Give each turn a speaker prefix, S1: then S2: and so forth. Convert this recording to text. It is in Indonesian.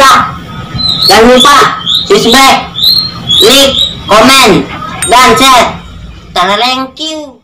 S1: juga. Jangan lupa subscribe, like, komen, dan share. Thank you.